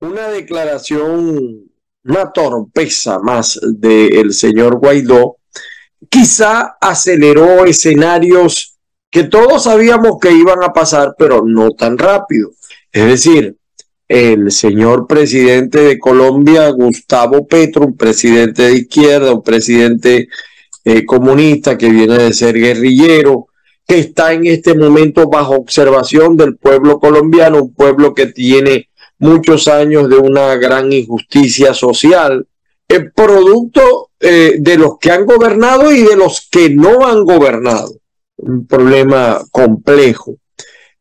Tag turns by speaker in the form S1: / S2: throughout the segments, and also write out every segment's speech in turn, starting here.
S1: una declaración, una torpeza más del señor Guaidó, quizá aceleró escenarios que todos sabíamos que iban a pasar, pero no tan rápido. Es decir, el señor presidente de Colombia, Gustavo Petro, un presidente de izquierda, un presidente eh, comunista que viene de ser guerrillero, que está en este momento bajo observación del pueblo colombiano, un pueblo que tiene muchos años de una gran injusticia social, el producto eh, de los que han gobernado y de los que no han gobernado. Un problema complejo.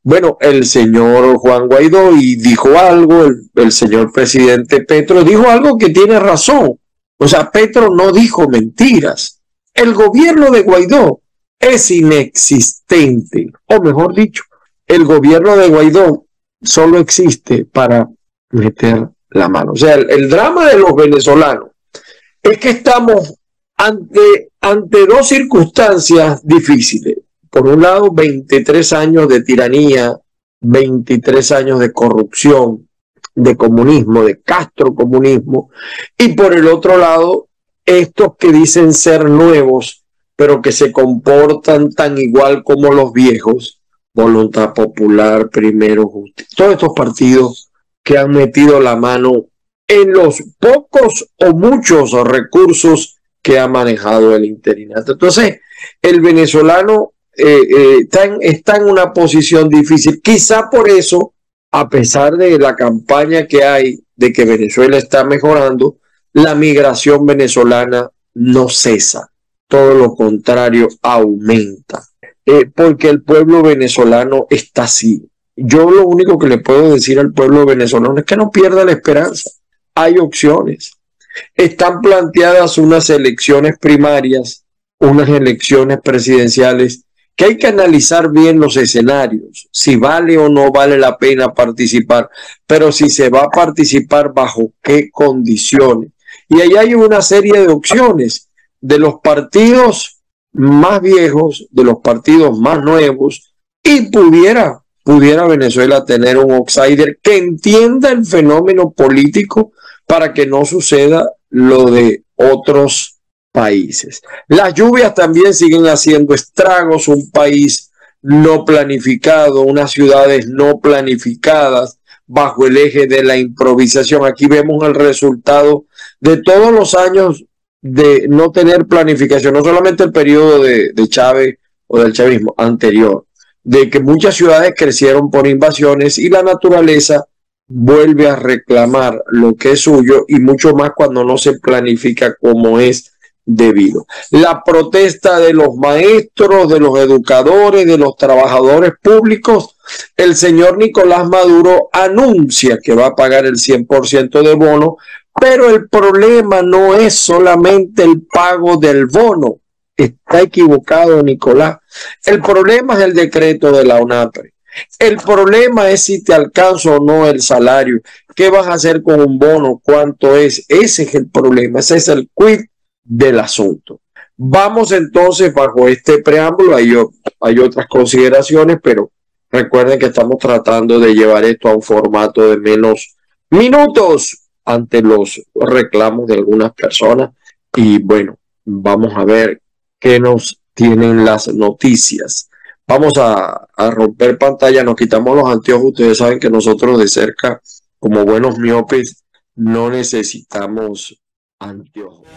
S1: Bueno, el señor Juan Guaidó y dijo algo, el, señor presidente Petro dijo algo que tiene razón. O sea, Petro no dijo mentiras. El gobierno de Guaidó es inexistente, o mejor dicho, el gobierno de Guaidó solo existe para meter la mano. O sea, el, drama de los venezolanos es que estamos ante, ante dos circunstancias difíciles por un lado, 23 años de tiranía, 23 años de corrupción, de comunismo, de Castro comunismo, y por el otro lado, estos que dicen ser nuevos, pero que se comportan tan igual como los viejos, Voluntad Popular, Primero Justicia, todos estos partidos que han metido la mano en los pocos o muchos recursos que ha manejado el interinato. Entonces, el venezolano eh, eh, está, en, una posición difícil. Quizá por eso, a pesar de la campaña que hay de que Venezuela está mejorando, la migración venezolana no cesa. Todo lo contrario, aumenta. Eh, porque el pueblo venezolano está así. Yo lo único que le puedo decir al pueblo venezolano es que no pierda la esperanza. Hay opciones. Están planteadas unas elecciones primarias, unas elecciones presidenciales que hay que analizar bien los escenarios, si vale o no vale la pena participar, pero si se va a participar bajo qué condiciones. Y ahí hay una serie de opciones de los partidos más viejos, de los partidos más nuevos, y pudiera, pudiera Venezuela tener un outsider que entienda el fenómeno político para que no suceda lo de otros países. Las lluvias también siguen haciendo estragos, un país no planificado, unas ciudades no planificadas bajo el eje de la improvisación. Aquí vemos el resultado de todos los años de no tener planificación, no solamente el periodo de, Chávez o del chavismo anterior, de que muchas ciudades crecieron por invasiones y la naturaleza vuelve a reclamar lo que es suyo y mucho más cuando no se planifica como es debido. La protesta de los maestros, de los educadores, de los trabajadores públicos, el señor Nicolás Maduro anuncia que va a pagar el 100% de bono, pero el problema no es solamente el pago del bono. Está equivocado Nicolás. El problema es el decreto de la UNAPRE. El problema es si te alcanza o no el salario. ¿Qué vas a hacer con un bono? ¿Cuánto es? Ese es el problema. Ese es el quid del asunto. Vamos entonces bajo este preámbulo, hay, hay otras consideraciones, pero recuerden que estamos tratando de llevar esto a un formato de menos minutos ante los reclamos de algunas personas. Y bueno, vamos a ver qué nos tienen las noticias. Vamos a, romper pantalla, nos quitamos los anteojos. Ustedes saben que nosotros de cerca, como buenos miopes, no necesitamos anteojos.